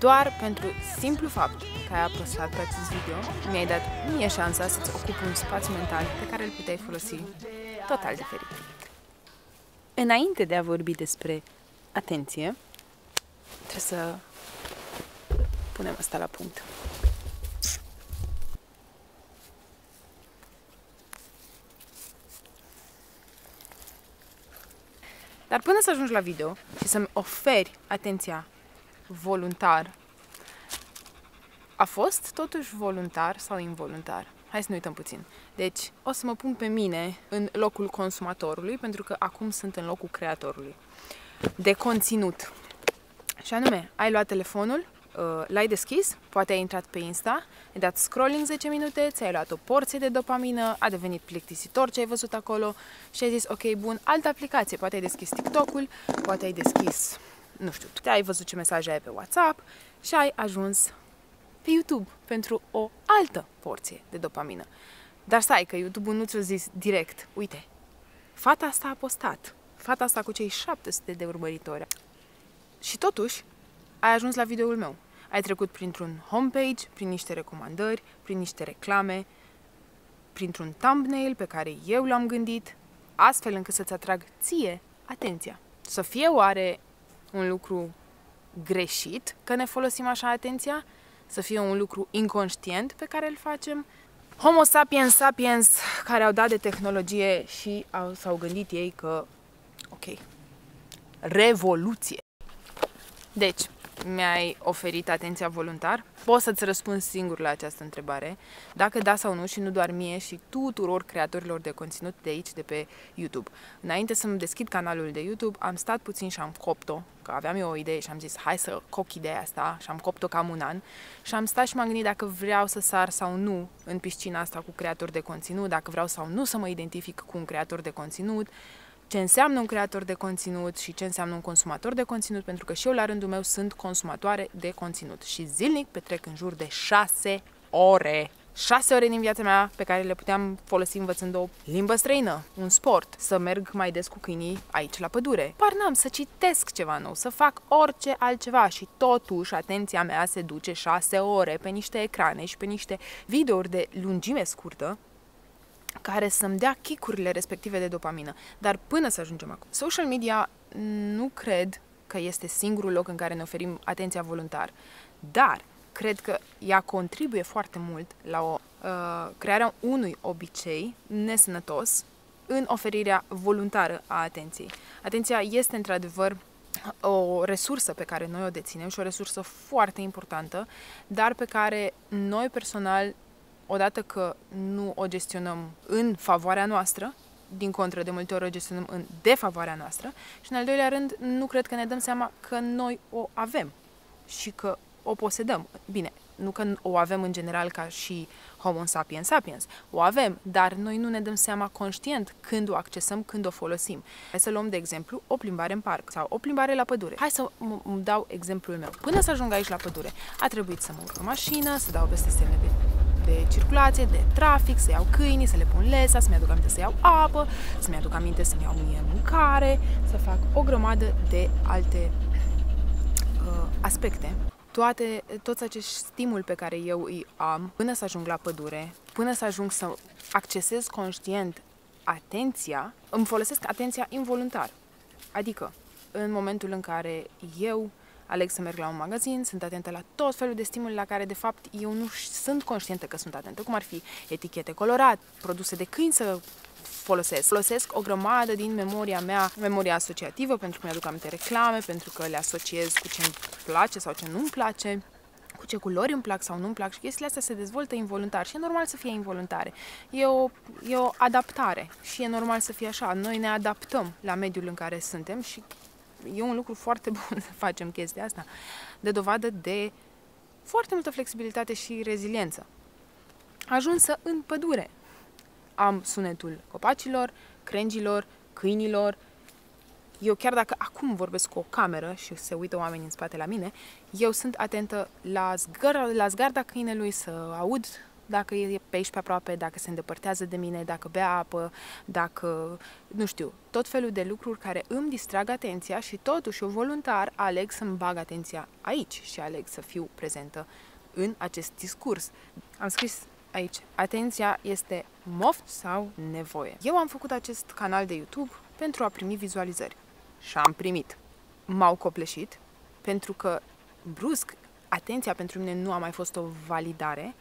doar pentru simplu fapt că ai apăsat pe acest video, mi-ai dat mie șansa să-ți ocupi un spațiu mental pe care îl puteai folosi total diferit. Înainte de a vorbi despre atenție, trebuie să punem asta la punct. Dar până să ajungi la video și să-mi oferi atenția voluntar, a fost totuși voluntar sau involuntar? Hai să ne uităm puțin. Deci, o să mă pun pe mine în locul consumatorului, pentru că acum sunt în locul creatorului. De conținut. Și anume, ai luat telefonul, uh, l-ai deschis, poate ai intrat pe Insta, ai dat scrolling 10 minute, ți-ai luat o porție de dopamină, a devenit plictisitor ce ai văzut acolo și ai zis, ok, bun, altă aplicație, poate ai deschis TikTok-ul, poate ai deschis, nu știu, te ai văzut ce mesaje ai pe WhatsApp și ai ajuns pe YouTube pentru o altă porție de dopamină. Dar stai că YouTube-ul nu ți-a zis direct, uite, fata asta a postat, fata asta cu cei 700 de urmăritori. Și totuși, ai ajuns la videoul meu. Ai trecut printr-un homepage, prin niște recomandări, prin niște reclame, printr-un thumbnail pe care eu l-am gândit, astfel încât să-ți atrag ție atenția. Să fie oare un lucru greșit că ne folosim așa atenția? Să fie un lucru inconștient pe care îl facem? Homo sapiens sapiens care au dat de tehnologie și au, s-au gândit ei că, ok, revoluție. Deci, mi-ai oferit atenția voluntar? Pot să-ți răspund singur la această întrebare, dacă da sau nu și nu doar mie și tuturor creatorilor de conținut de aici, de pe YouTube. Înainte să-mi deschid canalul de YouTube, am stat puțin și am copt-o, că aveam eu o idee și am zis hai să coc ideea asta și am copt-o cam un an și am stat și m-am gândit dacă vreau să sar sau nu în piscina asta cu creator de conținut, dacă vreau sau nu să mă identific cu un creator de conținut, ce înseamnă un creator de conținut și ce înseamnă un consumator de conținut, pentru că și eu, la rândul meu, sunt consumatoare de conținut și zilnic petrec în jur de 6 ore. 6 ore din viața mea pe care le puteam folosi învățând o limbă străină, un sport, să merg mai des cu câinii aici la pădure. Par n-am să citesc ceva nou, să fac orice altceva și totuși atenția mea se duce 6 ore pe niște ecrane și pe niște videouri de lungime scurtă care să-mi dea chicurile respective de dopamină. Dar până să ajungem acolo, social media nu cred că este singurul loc în care ne oferim atenția voluntar, dar cred că ea contribuie foarte mult la o uh, crearea unui obicei nesănătos în oferirea voluntară a atenției. Atenția este într-adevăr o resursă pe care noi o deținem și o resursă foarte importantă, dar pe care noi personal odată că nu o gestionăm în favoarea noastră, din contră, de multe ori o gestionăm în defavoarea noastră și, în al doilea rând, nu cred că ne dăm seama că noi o avem și că o posedăm. Bine, nu că o avem în general ca și Homo sapiens sapiens, o avem, dar noi nu ne dăm seama conștient când o accesăm, când o folosim. Hai să luăm, de exemplu, o plimbare în parc sau o plimbare la pădure. Hai să îmi dau exemplul meu. Până să ajung aici la pădure, a trebuit să mă urc în mașină, să dau peste semne de de circulație, de trafic, să iau câinii, să le pun lesa, să-mi aduc aminte să iau apă, să-mi aduc aminte să-mi iau mie mâncare, să fac o grămadă de alte uh, aspecte. Toate, toți acești stimul pe care eu îi am până să ajung la pădure, până să ajung să accesez conștient atenția, îmi folosesc atenția involuntar. Adică, în momentul în care eu aleg să merg la un magazin, sunt atentă la tot felul de stimuli la care, de fapt, eu nu sunt conștientă că sunt atentă, cum ar fi etichete colorat, produse de câini să folosesc. Folosesc o grămadă din memoria mea, memoria asociativă, pentru că mi-aduc aminte reclame, pentru că le asociez cu ce îmi place sau ce nu-mi place cu ce culori îmi plac sau nu îmi plac și chestiile astea se dezvoltă involuntar și e normal să fie involuntare. E o, e o adaptare și e normal să fie așa. Noi ne adaptăm la mediul în care suntem și e un lucru foarte bun să facem chestia asta, de dovadă de foarte multă flexibilitate și reziliență. Ajunsă în pădure. Am sunetul copacilor, crengilor, câinilor. Eu chiar dacă acum vorbesc cu o cameră și se uită oamenii în spate la mine, eu sunt atentă la, zgăr- la zgarda câinelui, să aud dacă e pe aici pe aproape, dacă se îndepărtează de mine, dacă bea apă, dacă, nu știu, tot felul de lucruri care îmi distrag atenția și totuși eu voluntar aleg să-mi bag atenția aici și aleg să fiu prezentă în acest discurs. Am scris aici, atenția este moft sau nevoie. Eu am făcut acest canal de YouTube pentru a primi vizualizări și am primit. M-au copleșit pentru că brusc atenția pentru mine nu a mai fost o validare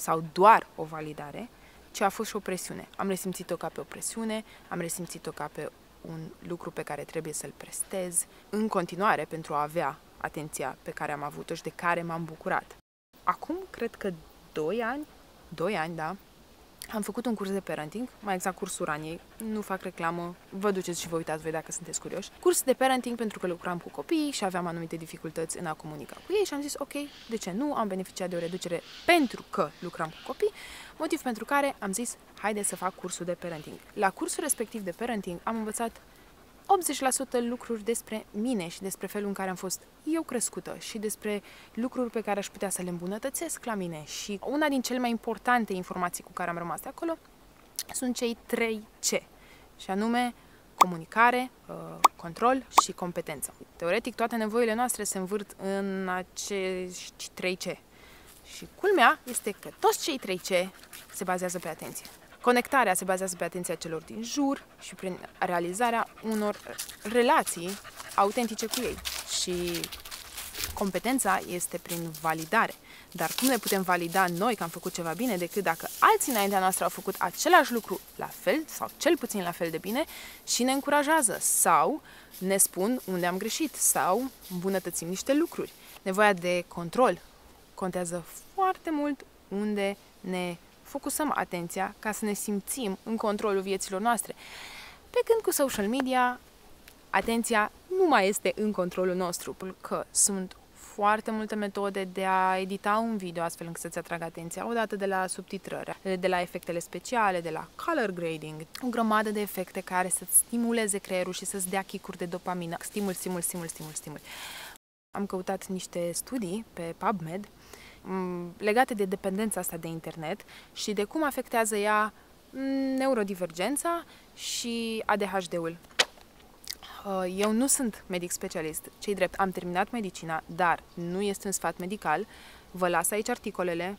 sau doar o validare, ci a fost și o presiune. Am resimțit-o ca pe o presiune, am resimțit-o ca pe un lucru pe care trebuie să-l prestez în continuare pentru a avea atenția pe care am avut-o și de care m-am bucurat. Acum, cred că 2 ani, 2 ani, da, am făcut un curs de parenting, mai exact cursul Raniei, nu fac reclamă, vă duceți și vă uitați voi dacă sunteți curioși. Curs de parenting pentru că lucram cu copii și aveam anumite dificultăți în a comunica cu ei și am zis ok, de ce nu, am beneficiat de o reducere pentru că lucram cu copii, motiv pentru care am zis haide să fac cursul de parenting. La cursul respectiv de parenting am învățat 80% lucruri despre mine și despre felul în care am fost eu crescută și despre lucruri pe care aș putea să le îmbunătățesc la mine. Și una din cele mai importante informații cu care am rămas de acolo sunt cei 3 C, și anume comunicare, uh, control și competență. Teoretic, toate nevoile noastre se învârt în acești 3 C. Și culmea este că toți cei 3 C se bazează pe atenție. Conectarea se bazează pe atenția celor din jur și prin realizarea unor relații autentice cu ei. Și competența este prin validare. Dar cum ne putem valida noi că am făcut ceva bine decât dacă alții înaintea noastră au făcut același lucru la fel sau cel puțin la fel de bine și ne încurajează sau ne spun unde am greșit sau îmbunătățim niște lucruri. Nevoia de control contează foarte mult unde ne focusăm atenția ca să ne simțim în controlul vieților noastre. Pe când cu social media, atenția nu mai este în controlul nostru, pentru că sunt foarte multe metode de a edita un video astfel încât să-ți atragă atenția, odată de la subtitrări, de la efectele speciale, de la color grading, o grămadă de efecte care să-ți stimuleze creierul și să-ți dea chicuri de dopamină, stimul, stimul, stimul, stimul, stimul. Am căutat niște studii pe PubMed Mm, legate de dependența asta de internet și de cum afectează ea mm, neurodivergența și ADHD-ul. Uh, eu nu sunt medic specialist, cei drept, am terminat medicina, dar nu este un sfat medical. Vă las aici articolele,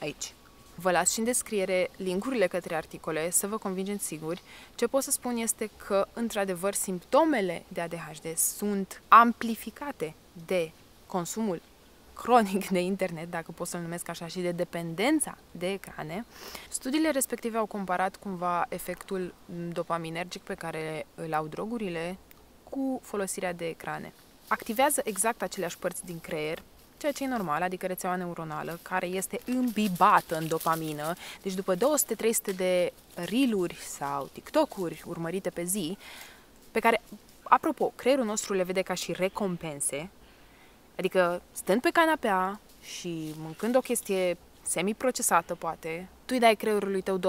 aici. Vă las și în descriere linkurile către articole să vă convingeți siguri. Ce pot să spun este că, într-adevăr, simptomele de ADHD sunt amplificate de consumul cronic de internet, dacă pot să-l numesc așa, și de dependența de ecrane, studiile respective au comparat cumva efectul dopaminergic pe care îl au drogurile cu folosirea de ecrane. Activează exact aceleași părți din creier, ceea ce e normal, adică rețeaua neuronală, care este îmbibată în dopamină. Deci după 200-300 de riluri sau TikTok-uri urmărite pe zi, pe care, apropo, creierul nostru le vede ca și recompense, Adică stând pe canapea și mâncând o chestie semi-procesată, poate, tu îi dai creierului tău 200-300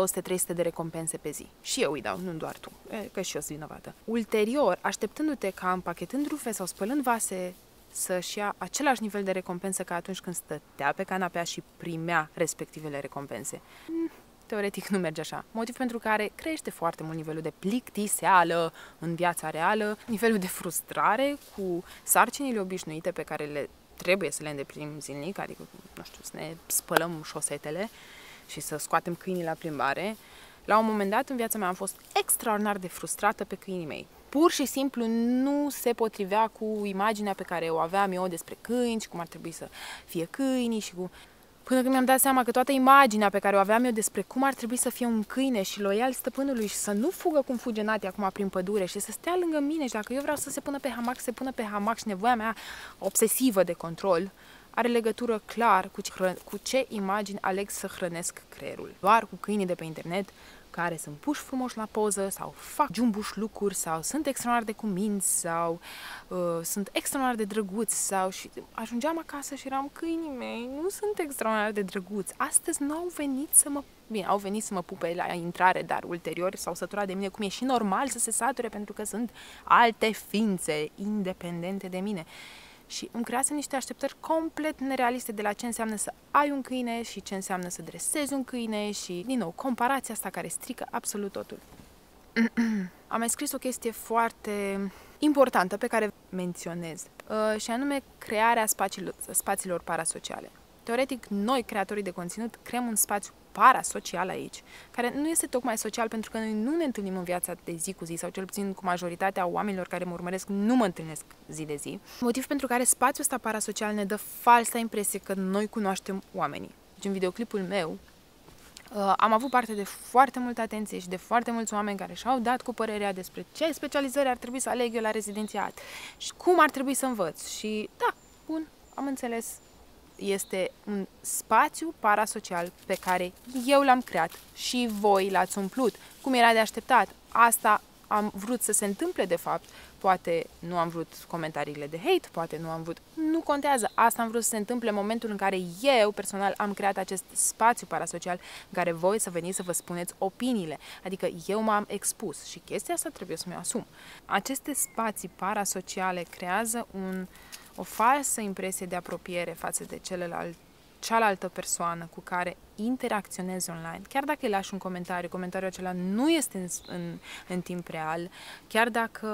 de recompense pe zi. Și eu îi dau, nu doar tu, e, că și eu sunt vinovată. Ulterior, așteptându-te ca împachetând rufe sau spălând vase să-și ia același nivel de recompensă ca atunci când stătea pe canapea și primea respectivele recompense. Mm, teoretic nu merge așa. Motiv pentru care crește foarte mult nivelul de plictiseală în viața reală, nivelul de frustrare cu sarcinile obișnuite pe care le trebuie să le îndeplinim zilnic, adică, nu știu, să ne spălăm șosetele și să scoatem câinii la plimbare. La un moment dat în viața mea am fost extraordinar de frustrată pe câinii mei. Pur și simplu nu se potrivea cu imaginea pe care o aveam eu despre câini și cum ar trebui să fie câinii și cu Până când mi-am dat seama că toată imaginea pe care o aveam eu despre cum ar trebui să fie un câine și loial stăpânului și să nu fugă cum fuge Nati acum prin pădure și să stea lângă mine și dacă eu vreau să se pună pe hamac, se pună pe hamac și nevoia mea obsesivă de control are legătură clar cu ce, cu ce imagini aleg să hrănesc creierul. Doar cu câinii de pe internet care sunt puși frumos la poză sau fac jumbuș lucruri sau sunt extraordinar de cuminți sau uh, sunt extraordinar de drăguți sau și ajungeam acasă și eram câinii mei, nu sunt extraordinar de drăguți. Astăzi nu au venit să mă Bine, au venit să mă pupe la intrare, dar ulterior s-au săturat de mine, cum e și normal să se sature, pentru că sunt alte ființe independente de mine. Și îmi crease niște așteptări complet nerealiste de la ce înseamnă să ai un câine și ce înseamnă să dresezi un câine și, din nou, comparația asta care strică absolut totul. Am mai scris o chestie foarte importantă pe care menționez uh, și anume crearea spațiilor, spațiilor parasociale. Teoretic, noi, creatorii de conținut, creăm un spațiu parasocial aici, care nu este tocmai social pentru că noi nu ne întâlnim în viața de zi cu zi, sau cel puțin cu majoritatea oamenilor care mă urmăresc nu mă întâlnesc zi de zi. Motiv pentru care spațiul ăsta parasocial ne dă falsa impresie că noi cunoaștem oamenii. Deci în videoclipul meu, Uh, am avut parte de foarte multă atenție și de foarte mulți oameni care și-au dat cu părerea despre ce specializări ar trebui să aleg eu la rezidențiat și cum ar trebui să învăț. Și da, bun, am înțeles, este un spațiu parasocial pe care eu l-am creat și voi l-ați umplut, cum era de așteptat. Asta am vrut să se întâmple de fapt. Poate nu am vrut comentariile de hate, poate nu am vrut. Nu contează. Asta am vrut să se întâmple în momentul în care eu, personal, am creat acest spațiu parasocial în care voi să veniți să vă spuneți opiniile. Adică eu m-am expus și chestia asta trebuie să mi-o asum. Aceste spații parasociale creează un, o falsă impresie de apropiere față de celălalt cealaltă persoană cu care interacționezi online, chiar dacă îi lași un comentariu, comentariul acela nu este în, în, în timp real, chiar dacă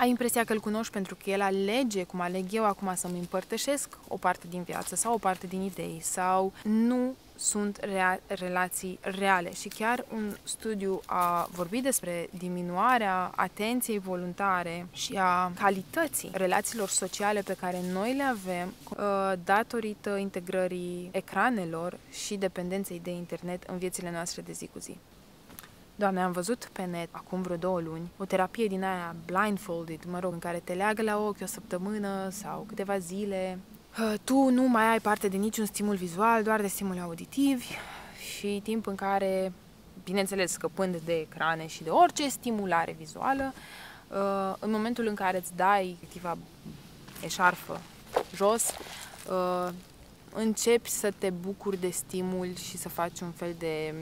ai impresia că îl cunoști pentru că el alege, cum aleg eu acum, să-mi împărtășesc o parte din viață sau o parte din idei sau nu sunt rea- relații reale. Și chiar un studiu a vorbit despre diminuarea atenției voluntare și a calității relațiilor sociale pe care noi le avem uh, datorită integrării ecranelor și dependenței de internet în viețile noastre de zi cu zi. Doamne, am văzut pe net, acum vreo două luni, o terapie din aia blindfolded, mă rog, în care te leagă la ochi o săptămână sau câteva zile tu nu mai ai parte de niciun stimul vizual, doar de stimuli auditivi și timp în care, bineînțeles, scăpând de ecrane și de orice stimulare vizuală, uh, în momentul în care îți dai activa eșarfă jos, uh, începi să te bucuri de stimul și să faci un fel de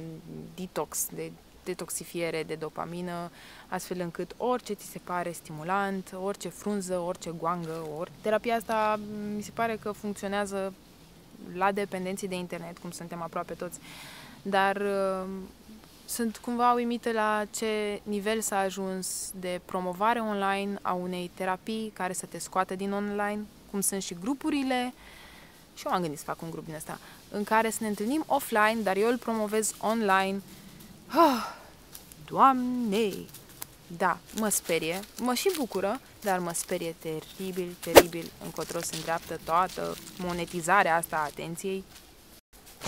detox, de detoxifiere de dopamină, astfel încât orice ți se pare stimulant, orice frunză, orice goangă, ori terapia asta mi se pare că funcționează la dependenții de internet, cum suntem aproape toți, dar uh, sunt cumva uimită la ce nivel s-a ajuns de promovare online a unei terapii care să te scoată din online, cum sunt și grupurile, și eu am gândit să fac un grup din asta, în care să ne întâlnim offline, dar eu îl promovez online Ah, Doamne! Da, mă sperie, mă și bucură, dar mă sperie teribil, teribil încotro se îndreaptă toată monetizarea asta a atenției.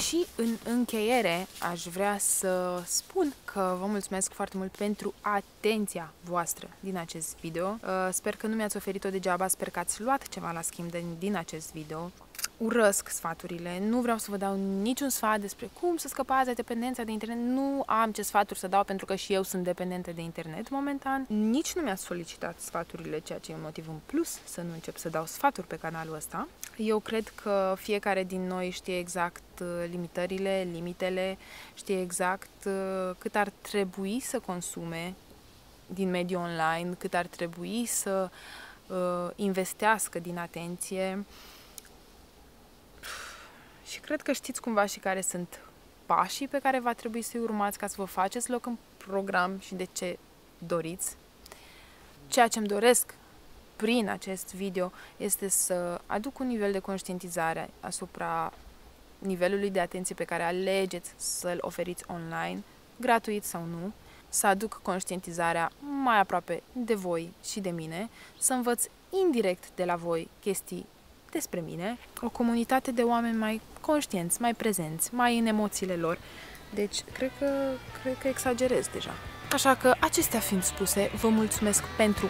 Și în încheiere aș vrea să spun că vă mulțumesc foarte mult pentru atenția voastră din acest video. Uh, sper că nu mi-ați oferit-o degeaba, sper că ați luat ceva la schimb din acest video urăsc sfaturile, nu vreau să vă dau niciun sfat despre cum să scăpați de dependența de internet, nu am ce sfaturi să dau pentru că și eu sunt dependentă de internet momentan, nici nu mi-a solicitat sfaturile, ceea ce e un motiv în plus să nu încep să dau sfaturi pe canalul ăsta. Eu cred că fiecare din noi știe exact uh, limitările, limitele, știe exact uh, cât ar trebui să consume din mediul online, cât ar trebui să uh, investească din atenție, și cred că știți cumva și care sunt pașii pe care va trebui să-i urmați ca să vă faceți loc în program și de ce doriți. Ceea ce îmi doresc prin acest video este să aduc un nivel de conștientizare asupra nivelului de atenție pe care alegeți să-l oferiți online, gratuit sau nu, să aduc conștientizarea mai aproape de voi și de mine, să învăț indirect de la voi chestii despre mine, o comunitate de oameni mai conștienți, mai prezenți, mai în emoțiile lor. Deci, cred că, cred că exagerez deja. Așa că, acestea fiind spuse, vă mulțumesc pentru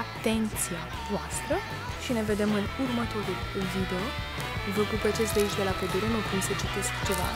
atenția voastră și ne vedem în următorul video. Vă pupăcesc de aici de la pădure, mă pun să citesc ceva